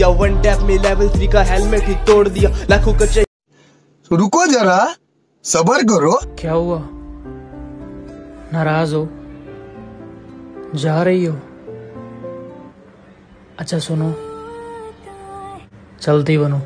दिया one tap में level three का हेलमेट ही तोड़ दिया लाखों का चाहिए तो रुको जरा सबर करो। क्या हुआ? नाराज़ हो? जा रही हो? अच्छा सुनो। चलती बनो।